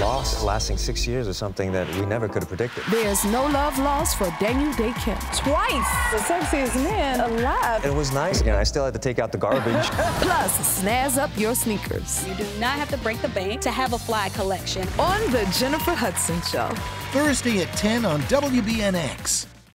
loss lasting six years is something that we never could have predicted. There's no love lost for Daniel Dae Kim. Twice the sexiest man alive. It was nice. You I still had to take out the garbage. Plus, snazz up your sneakers. You do not have to break the bank to have a fly collection. On The Jennifer Hudson Show. Thursday at 10 on WBNX.